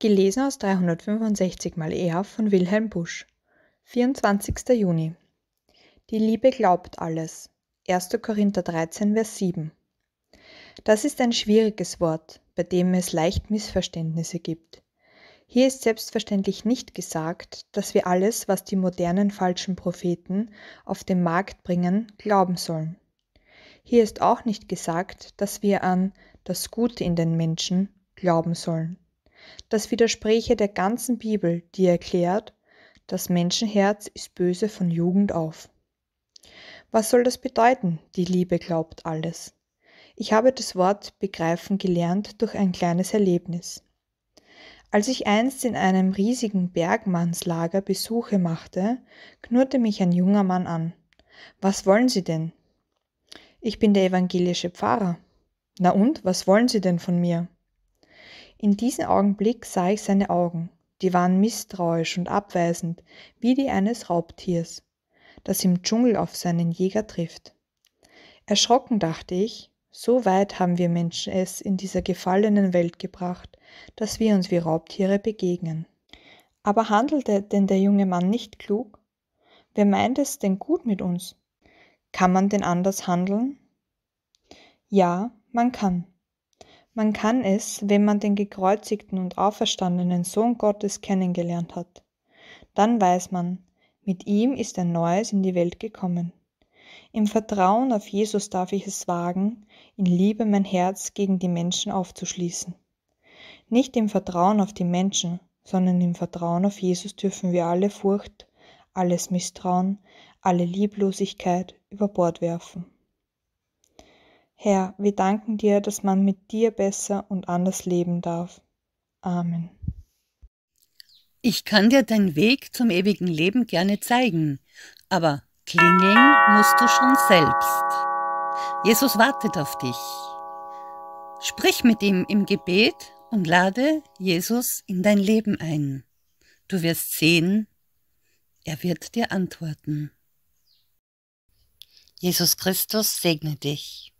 Gelesen aus 365 mal ER von Wilhelm Busch. 24. Juni. Die Liebe glaubt alles. 1. Korinther 13, Vers 7. Das ist ein schwieriges Wort, bei dem es leicht Missverständnisse gibt. Hier ist selbstverständlich nicht gesagt, dass wir alles, was die modernen falschen Propheten auf den Markt bringen, glauben sollen. Hier ist auch nicht gesagt, dass wir an das Gute in den Menschen glauben sollen. Das widerspräche der ganzen Bibel, die erklärt, das Menschenherz ist böse von Jugend auf. Was soll das bedeuten? Die Liebe glaubt alles. Ich habe das Wort begreifen gelernt durch ein kleines Erlebnis. Als ich einst in einem riesigen Bergmannslager Besuche machte, knurrte mich ein junger Mann an. Was wollen Sie denn? Ich bin der evangelische Pfarrer. Na und, was wollen Sie denn von mir? In diesem Augenblick sah ich seine Augen, die waren misstrauisch und abweisend, wie die eines Raubtiers, das im Dschungel auf seinen Jäger trifft. Erschrocken dachte ich, so weit haben wir Menschen es in dieser gefallenen Welt gebracht, dass wir uns wie Raubtiere begegnen. Aber handelte denn der junge Mann nicht klug? Wer meint es denn gut mit uns? Kann man denn anders handeln? Ja, man kann. Man kann es, wenn man den gekreuzigten und auferstandenen Sohn Gottes kennengelernt hat. Dann weiß man, mit ihm ist ein Neues in die Welt gekommen. Im Vertrauen auf Jesus darf ich es wagen, in Liebe mein Herz gegen die Menschen aufzuschließen. Nicht im Vertrauen auf die Menschen, sondern im Vertrauen auf Jesus dürfen wir alle Furcht, alles Misstrauen, alle Lieblosigkeit über Bord werfen. Herr, wir danken dir, dass man mit dir besser und anders leben darf. Amen. Ich kann dir den Weg zum ewigen Leben gerne zeigen, aber klingeln musst du schon selbst. Jesus wartet auf dich. Sprich mit ihm im Gebet und lade Jesus in dein Leben ein. Du wirst sehen, er wird dir antworten. Jesus Christus segne dich.